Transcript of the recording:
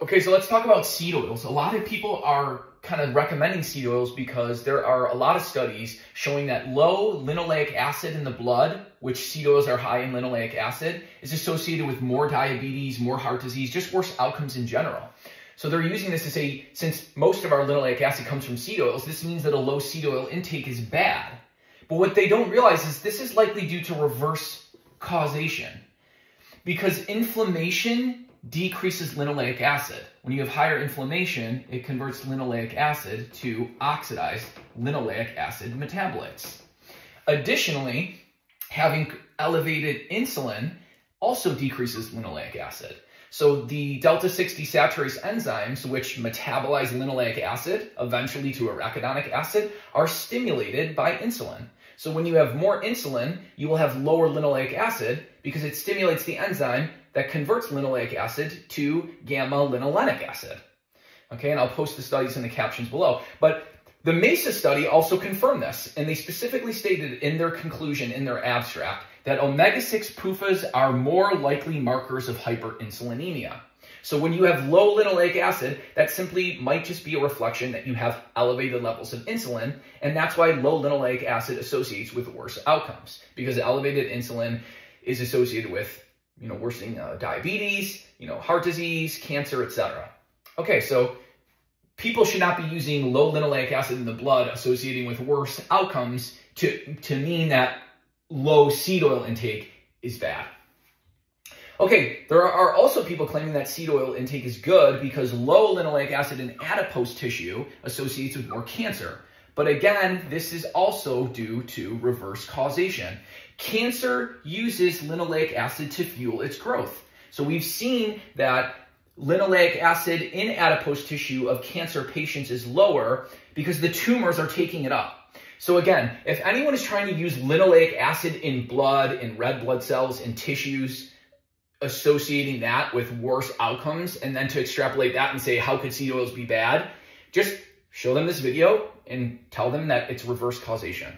Okay, so let's talk about seed oils. A lot of people are kind of recommending seed oils because there are a lot of studies showing that low linoleic acid in the blood, which seed oils are high in linoleic acid, is associated with more diabetes, more heart disease, just worse outcomes in general. So they're using this to say, since most of our linoleic acid comes from seed oils, this means that a low seed oil intake is bad. But what they don't realize is this is likely due to reverse causation. Because inflammation decreases linoleic acid. When you have higher inflammation, it converts linoleic acid to oxidized linoleic acid metabolites. Additionally, having elevated insulin also decreases linoleic acid. So the delta 6 desaturase enzymes, which metabolize linoleic acid eventually to arachidonic acid, are stimulated by insulin. So when you have more insulin, you will have lower linoleic acid because it stimulates the enzyme that converts linoleic acid to gamma linolenic acid. Okay, and I'll post the studies in the captions below. But the MESA study also confirmed this, and they specifically stated in their conclusion in their abstract that omega-6 PUFAs are more likely markers of hyperinsulinemia. So when you have low linoleic acid, that simply might just be a reflection that you have elevated levels of insulin, and that's why low linoleic acid associates with worse outcomes, because elevated insulin is associated with you know, worsening uh, diabetes, you know, heart disease, cancer, etc. Okay, so people should not be using low linoleic acid in the blood associating with worse outcomes to, to mean that low seed oil intake is bad. Okay, there are also people claiming that seed oil intake is good because low linoleic acid in adipose tissue associates with more cancer. But again, this is also due to reverse causation. Cancer uses linoleic acid to fuel its growth. So we've seen that linoleic acid in adipose tissue of cancer patients is lower because the tumors are taking it up. So again, if anyone is trying to use linoleic acid in blood, in red blood cells, in tissues, associating that with worse outcomes, and then to extrapolate that and say, how could seed oils be bad? Just show them this video and tell them that it's reverse causation.